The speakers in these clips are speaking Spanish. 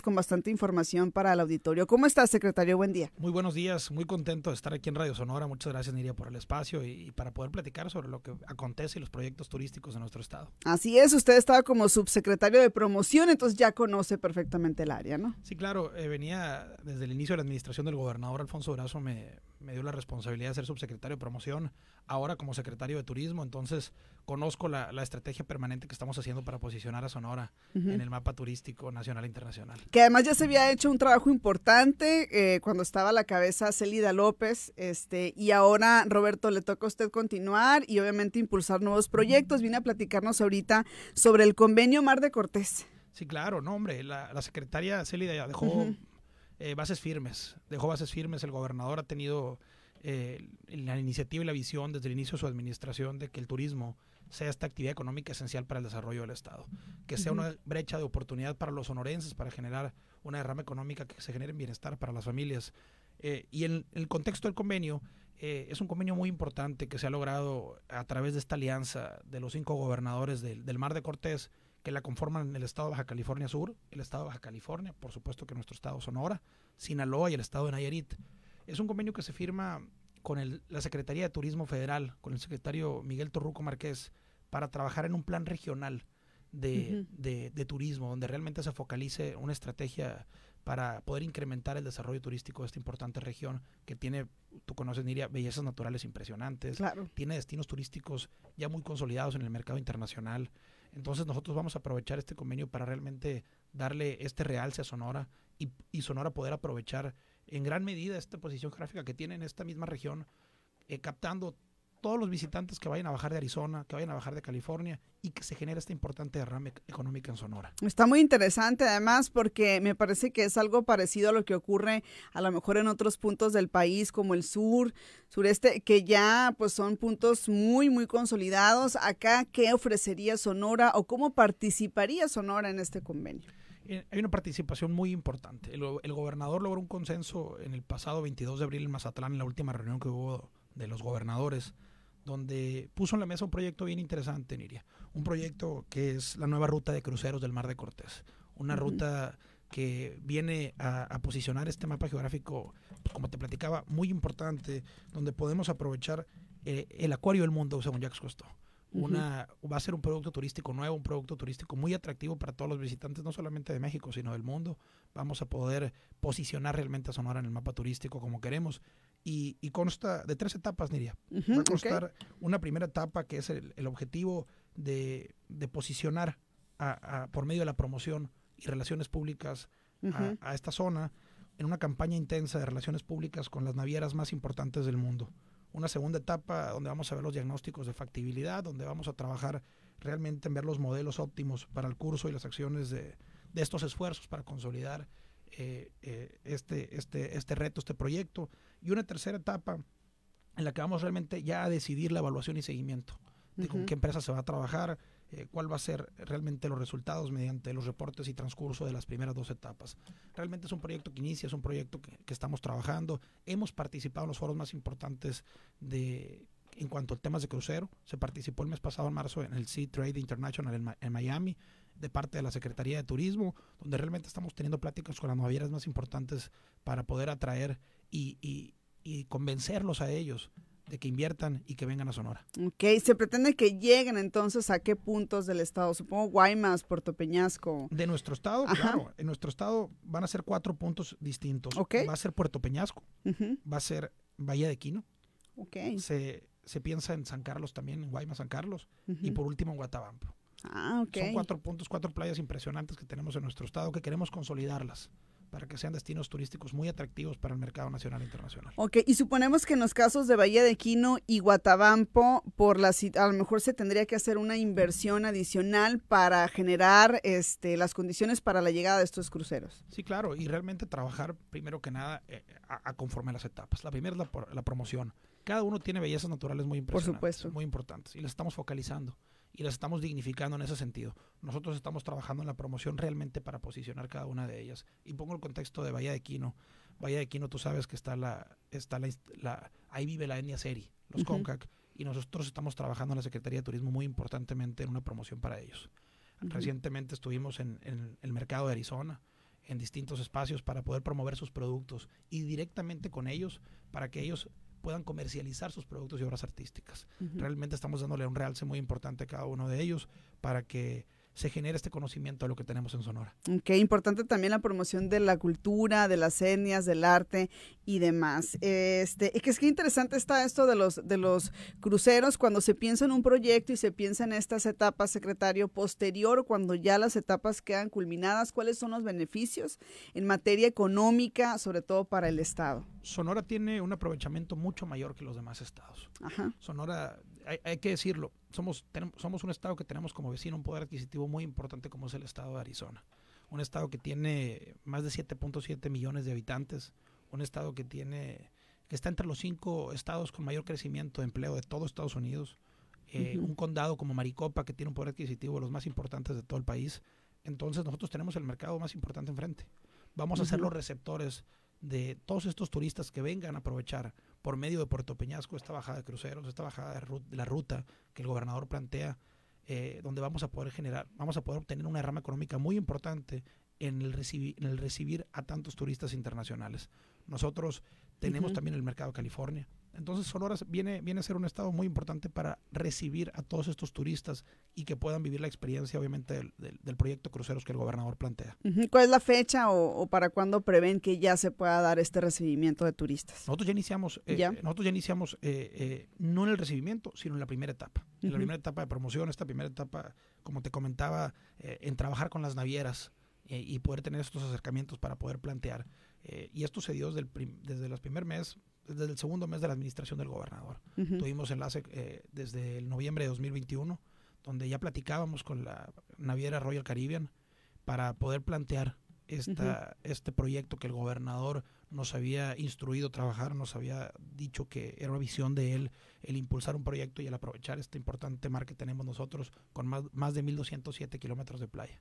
con bastante información para el auditorio. ¿Cómo estás, secretario? Buen día. Muy buenos días, muy contento de estar aquí en Radio Sonora. Muchas gracias, Niria, por el espacio y, para poder platicar sobre lo que acontece y los proyectos turísticos de nuestro estado. Así es, usted estaba como subsecretario de promoción, entonces ya conoce perfectamente el área, ¿no? Sí, claro, eh, venía desde el inicio de la administración del gobernador Alfonso Brazo, me, me dio la responsabilidad de ser subsecretario de promoción, ahora como secretario de turismo, entonces conozco la, estrategia permanente que estamos haciendo para posicionar a Sonora en el mapa turístico nacional e internacional. Que además ya se había hecho un trabajo importante eh, cuando estaba a la cabeza Celida López, este, y ahora Roberto le toca a usted continuar y obviamente impulsar nuevos proyectos. Viene a platicarnos ahorita sobre el convenio Mar de Cortés. Sí, claro, no, hombre, la, secretaria Celida ya dejó eh, bases firmes, dejó bases firmes, el gobernador ha tenido eh, la iniciativa y la visión desde el inicio de su administración de que el turismo sea esta actividad económica esencial para el desarrollo del Estado, que sea una brecha de oportunidad para los sonorenses, para generar una derrama económica que se genere en bienestar para las familias. Eh, y en, el contexto del convenio, eh, es un convenio muy importante que se ha logrado a través de esta alianza de los cinco gobernadores del, del Mar de Cortés, que la conforman el estado de Baja California Sur, el estado de Baja California, por supuesto que nuestro estado Sonora, Sinaloa y el estado de Nayarit. Es un convenio que se firma con la Secretaría de Turismo Federal, con el secretario Miguel Torruco Márquez, para trabajar en un plan regional de, de, turismo, donde realmente se focalice una estrategia para poder incrementar el desarrollo turístico de esta importante región que tiene, tú conoces, Niria, bellezas naturales impresionantes, tiene destinos turísticos ya muy consolidados en el mercado internacional. Entonces nosotros vamos a aprovechar este convenio para realmente darle este realce a Sonora y, y Sonora poder aprovechar en gran medida esta posición geográfica que tiene en esta misma región, eh, captando todos los visitantes que vayan a bajar de Arizona, que vayan a bajar de California y que se genere esta importante derrame económica en Sonora. Está muy interesante además porque me parece que es algo parecido a lo que ocurre a lo mejor en otros puntos del país como el sur, sureste, que ya pues son puntos muy muy consolidados. Acá, ¿qué ofrecería Sonora o cómo participaría Sonora en este convenio? Eh, hay una participación muy importante. El, gobernador logró un consenso en el pasado 22 de abril en Mazatlán, en la última reunión que hubo de los gobernadores, donde puso en la mesa un proyecto bien interesante, Niria. Un proyecto que es la nueva ruta de cruceros del Mar de Cortés. Una ruta que viene a, posicionar este mapa geográfico, pues, como te platicaba, muy importante, donde podemos aprovechar eh, el acuario del mundo, según Jacques Cousteau una, va a ser un producto turístico nuevo, un producto turístico muy atractivo para todos los visitantes, no solamente de México, sino del mundo. Vamos a poder posicionar realmente a Sonora en el mapa turístico como queremos. Y, consta de tres etapas, Niria. va a constar una primera etapa que es el, objetivo de, posicionar por medio de la promoción y relaciones públicas a esta zona en una campaña intensa de relaciones públicas con las navieras más importantes del mundo. Una segunda etapa donde vamos a ver los diagnósticos de factibilidad, donde vamos a trabajar realmente en ver los modelos óptimos para el curso y las acciones de, estos esfuerzos para consolidar eh, eh, este, este, este reto, este proyecto. Y una tercera etapa en la que vamos realmente ya a decidir la evaluación y seguimiento de con qué empresa se va a trabajar, eh, cuál va a ser realmente los resultados mediante los reportes y transcurso de las primeras dos etapas. Realmente es un proyecto que inicia, es un proyecto que, estamos trabajando. Hemos participado en los foros más importantes de en cuanto a temas de crucero. Se participó el mes pasado, en marzo, en el Sea Trade International en, Miami, de parte de la Secretaría de Turismo, donde realmente estamos teniendo pláticas con las navieras más importantes para poder atraer y convencerlos a ellos de que inviertan y que vengan a Sonora. Ok, se pretende que lleguen entonces a qué puntos del estado, supongo Guaymas, Puerto Peñasco. De nuestro estado, claro, en nuestro estado van a ser cuatro puntos distintos. Va a ser Puerto Peñasco, va a ser Bahía de Quino. Okay. Se, se piensa en San Carlos también, en Guaymas, San Carlos, y por último en Guatabampo. Ah. Son cuatro puntos, cuatro playas impresionantes que tenemos en nuestro estado que queremos consolidarlas para que sean destinos turísticos muy atractivos para el mercado nacional e internacional. Ok, y suponemos que en los casos de Bahía de Quino y Guatabampo, por la, a lo mejor se tendría que hacer una inversión adicional para generar este, las condiciones para la llegada de estos cruceros. Sí, claro, y realmente trabajar primero que nada eh, a, conforme a las etapas. La primera es la, la promoción. Cada uno tiene bellezas naturales muy impresionantes, por supuesto. muy importantes, y las estamos focalizando y las estamos dignificando en ese sentido. Nosotros estamos trabajando en la promoción realmente para posicionar cada una de ellas. Y pongo el contexto de Bahía de Quino. Bahía de Quino, tú sabes que está la, está la, ahí vive la etnia Seri, los CONCAC, y nosotros estamos trabajando en la Secretaría de Turismo muy importantemente en una promoción para ellos. Recientemente estuvimos en, el mercado de Arizona, en distintos espacios para poder promover sus productos y directamente con ellos para que ellos puedan comercializar sus productos y obras artísticas. Realmente estamos dándole un realce muy importante a cada uno de ellos para que se genera este conocimiento de lo que tenemos en Sonora. Qué importante también la promoción de la cultura, de las etnias, del arte y demás. Este, y que es que interesante está esto de los, de los cruceros, cuando se piensa en un proyecto y se piensa en estas etapas, secretario, posterior, cuando ya las etapas quedan culminadas, ¿cuáles son los beneficios en materia económica, sobre todo para el Estado? Sonora tiene un aprovechamiento mucho mayor que los demás estados. Sonora hay, que decirlo, somos, somos un estado que tenemos como vecino un poder adquisitivo muy importante como es el estado de Arizona. Un estado que tiene más de 7.7 millones de habitantes, un estado que tiene que está entre los cinco estados con mayor crecimiento de empleo de todo Estados Unidos, eh, un condado como Maricopa que tiene un poder adquisitivo de los más importantes de todo el país. Entonces nosotros tenemos el mercado más importante enfrente. Vamos a ser los receptores de todos estos turistas que vengan a aprovechar por medio de Puerto Peñasco, esta bajada de cruceros, esta bajada de la ruta que el gobernador plantea, eh, donde vamos a poder generar, vamos a poder obtener una rama económica muy importante en el, recibir, en el recibir a tantos turistas internacionales. Nosotros tenemos también el mercado de California, entonces Sonora viene, viene a ser un estado muy importante para recibir a todos estos turistas y que puedan vivir la experiencia, obviamente, del, proyecto Cruceros que el gobernador plantea. ¿Cuál es la fecha o, para cuándo prevén que ya se pueda dar este recibimiento de turistas? Nosotros ya iniciamos, eh, nosotros ya iniciamos eh, eh, no en el recibimiento, sino en la primera etapa. En la primera etapa de promoción, esta primera etapa, como te comentaba, en trabajar con las navieras y poder tener estos acercamientos para poder plantear. y esto se dio desde el, desde los primer mes, desde el segundo mes de la administración del gobernador. Tuvimos enlace eh, desde el noviembre de 2021, donde ya platicábamos con la naviera Royal Caribbean para poder plantear esta, este proyecto que el gobernador nos había instruido trabajar, nos había dicho que era una visión de él el impulsar un proyecto y el aprovechar este importante mar que tenemos nosotros con más, más de 1.207 kilómetros de playa.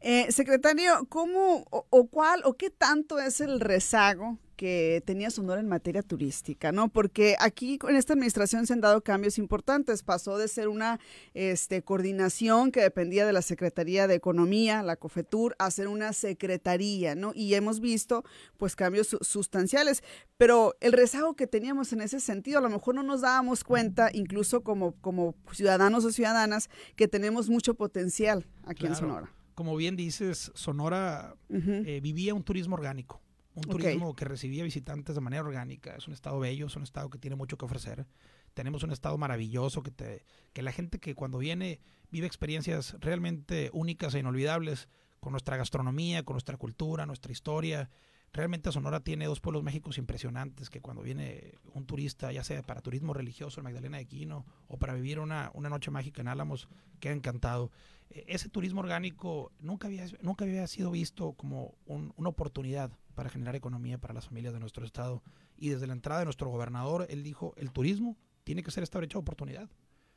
Eh, secretario, ¿cómo o, cuál o qué tanto es el rezago que tenía Sonora en materia turística, ¿no? Porque aquí en esta administración se han dado cambios importantes. Pasó de ser una este, coordinación que dependía de la Secretaría de Economía, la COFETUR, a ser una secretaría, ¿no? Y hemos visto, pues, cambios sustanciales. Pero el rezago que teníamos en ese sentido, a lo mejor no nos dábamos cuenta, incluso como, como ciudadanos o ciudadanas, que tenemos mucho potencial aquí en Sonora. Como bien dices, Sonora eh, vivía un turismo orgánico un turismo que recibía visitantes de manera orgánica. Es un estado bello, es un estado que tiene mucho que ofrecer. Tenemos un estado maravilloso que, te, que la gente que cuando viene vive experiencias realmente únicas e inolvidables con nuestra gastronomía, con nuestra cultura, nuestra historia. Realmente Sonora tiene dos pueblos mágicos impresionantes que cuando viene un turista, ya sea para turismo religioso en Magdalena de Quino o para vivir una, una noche mágica en Álamos, queda encantado. E, ese turismo orgánico nunca había, nunca había sido visto como una oportunidad para generar economía para las familias de nuestro estado. Y desde la entrada de nuestro gobernador, él dijo, el turismo tiene que ser esta brecha de oportunidad.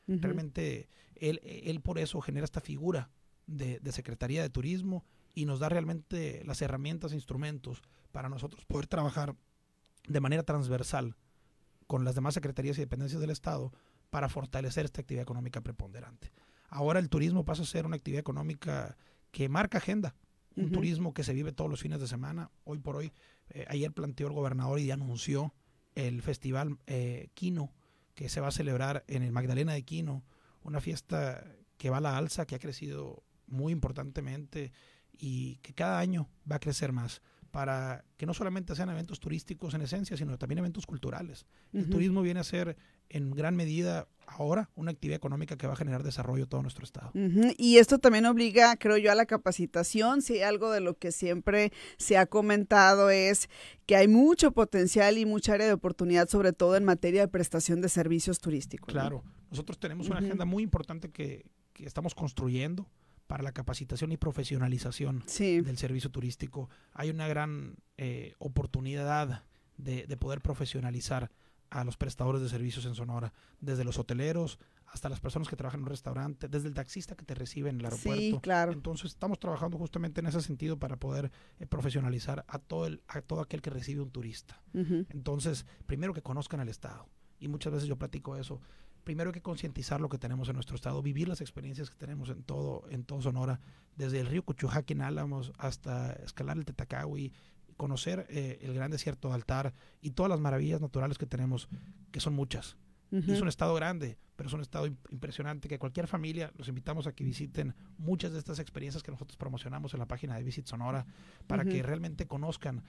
Realmente él, él por eso genera esta figura de, de, Secretaría de Turismo y nos da realmente las herramientas e instrumentos para nosotros poder trabajar de manera transversal con las demás secretarías y dependencias del Estado para fortalecer esta actividad económica preponderante. Ahora el turismo pasa a ser una actividad económica que marca agenda un turismo que se vive todos los fines de semana. Hoy por hoy, eh, ayer planteó el gobernador y anunció el festival eh, Quino, que se va a celebrar en el Magdalena de Quino, una fiesta que va a la alza, que ha crecido muy importantemente y que cada año va a crecer más para que no solamente sean eventos turísticos en esencia, sino también eventos culturales. El turismo viene a ser en gran medida ahora una actividad económica que va a generar desarrollo todo nuestro estado. Y esto también obliga, creo yo, a la capacitación. Si algo de lo que siempre se ha comentado es que hay mucho potencial y mucha área de oportunidad, sobre todo en materia de prestación de servicios turísticos. Claro, nosotros tenemos una agenda muy importante que, que estamos construyendo para la capacitación y profesionalización del servicio turístico. Hay una gran eh, oportunidad de, poder profesionalizar a los prestadores de servicios en Sonora, desde los hoteleros hasta las personas que trabajan en un restaurante, desde el taxista que te recibe en el aeropuerto. Sí, claro. Entonces estamos trabajando justamente en ese sentido para poder eh, profesionalizar a todo, el, a todo aquel que recibe un turista. Entonces, primero que conozcan el Estado. Y muchas veces yo platico eso primero hay que concientizar lo que tenemos en nuestro estado, vivir las experiencias que tenemos en todo, en todo Sonora, desde el río Cuchujaque en Álamos hasta escalar el Tetacahui, conocer eh, el gran desierto de Altar y todas las maravillas naturales que tenemos, que son muchas. Es un estado grande, pero es un estado impresionante que cualquier familia los invitamos a que visiten muchas de estas experiencias que nosotros promocionamos en la página de Visit Sonora para que realmente conozcan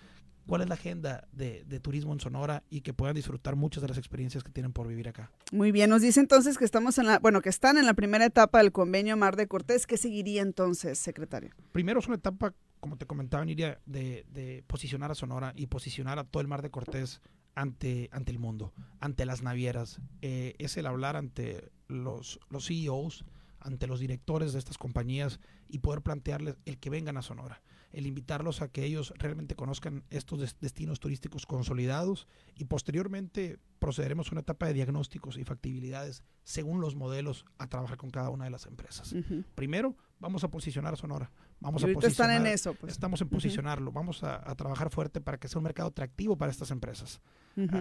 cuál es la agenda de, turismo en Sonora y que puedan disfrutar muchas de las experiencias que tienen por vivir acá. Muy bien, nos dice entonces que estamos en la, bueno, que están en la primera etapa del convenio Mar de Cortés. ¿Qué seguiría entonces, secretario? Primero es una etapa, como te comentaba, Niria, de, de posicionar a Sonora y posicionar a todo el Mar de Cortés ante, ante el mundo, ante las navieras. Eh, es el hablar ante los, los CEOs, ante los directores de estas compañías y poder plantearles el que vengan a Sonora, el invitarlos a que ellos realmente conozcan estos destinos turísticos consolidados y posteriormente procederemos a una etapa de diagnósticos y factibilidades según los modelos a trabajar con cada una de las empresas. Primero, vamos a posicionar a Sonora. Vamos a posicionar, en eso. Pues. Estamos en posicionarlo. Vamos a, trabajar fuerte para que sea un mercado atractivo para estas empresas.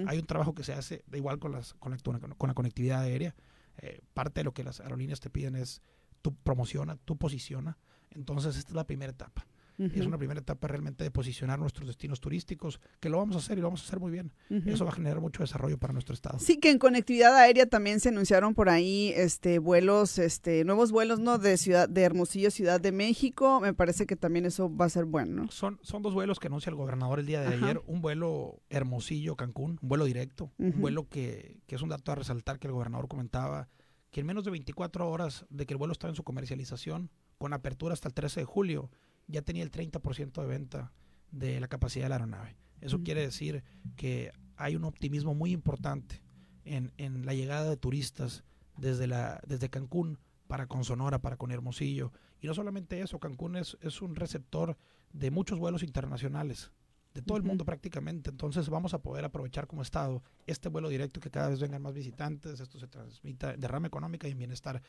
Hay un trabajo que se hace de igual con, las, con, la, conectividad aérea. Eh, parte de lo que las aerolíneas te piden es tú promociona, tú posiciona. Entonces, esta es la primera etapa. Es una primera etapa realmente de posicionar nuestros destinos turísticos, que lo vamos a hacer y lo vamos a hacer muy bien. Eso va a generar mucho desarrollo para nuestro estado. Sí, que en conectividad aérea también se anunciaron por ahí este vuelos, este nuevos vuelos, ¿no? De ciudad de Hermosillo, Ciudad de México. Me parece que también eso va a ser bueno, ¿no? Son, son dos vuelos que anuncia el gobernador el día de ayer. Un vuelo Hermosillo, Cancún, un vuelo directo. Un vuelo que, que es un dato a resaltar que el gobernador comentaba que en menos de 24 horas de que el vuelo estaba en su comercialización, con apertura hasta el 13 de julio, ya tenía el 30% de venta de la capacidad de la aeronave. Eso quiere decir que hay un optimismo muy importante en, en, la llegada de turistas desde, la, desde Cancún para con Sonora, para con Hermosillo. Y no solamente eso, Cancún es, es un receptor de muchos vuelos internacionales, de todo el mundo prácticamente. Entonces vamos a poder aprovechar como Estado este vuelo directo, que cada vez vengan más visitantes, esto se transmita derrama económica y en bienestar.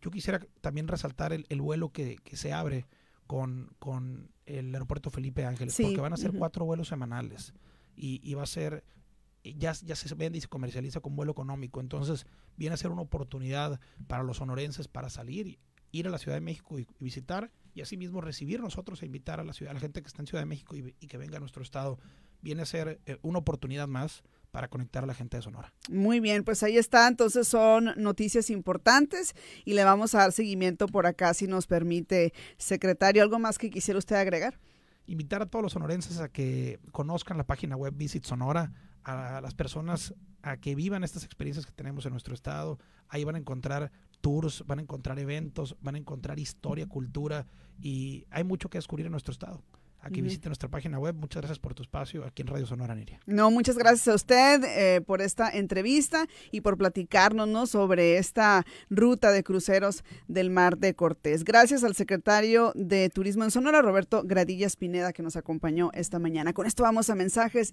Yo quisiera también resaltar el, el vuelo que, que se abre con, con el aeropuerto Felipe Ángeles, porque van a ser cuatro vuelos semanales y, y, va a ser, ya, ya se vende y se comercializa con vuelo económico, entonces viene a ser una oportunidad para los sonorenses para salir, ir a la Ciudad de México y, visitar y asimismo recibir nosotros e invitar a la, ciudad, a la gente que está en Ciudad de México y, y que venga a nuestro estado. Viene a ser eh, una oportunidad más para conectar a la gente de Sonora. Muy bien, pues ahí está. Entonces son noticias importantes y le vamos a dar seguimiento por acá si nos permite, secretario. ¿Algo más que quisiera usted agregar? Invitar a todos los sonorenses a que conozcan la página web Visit Sonora, a las personas a que vivan estas experiencias que tenemos en nuestro estado. Ahí van a encontrar tours, van a encontrar eventos, van a encontrar historia, cultura y hay mucho que descubrir en nuestro estado a que visite nuestra página web. Muchas gracias por tu espacio aquí en Radio Sonora Niria. No, muchas gracias a usted eh, por esta entrevista y por platicarnos ¿no? sobre esta ruta de cruceros del Mar de Cortés. Gracias al secretario de Turismo en Sonora, Roberto Gradilla Pineda, que nos acompañó esta mañana. Con esto vamos a mensajes.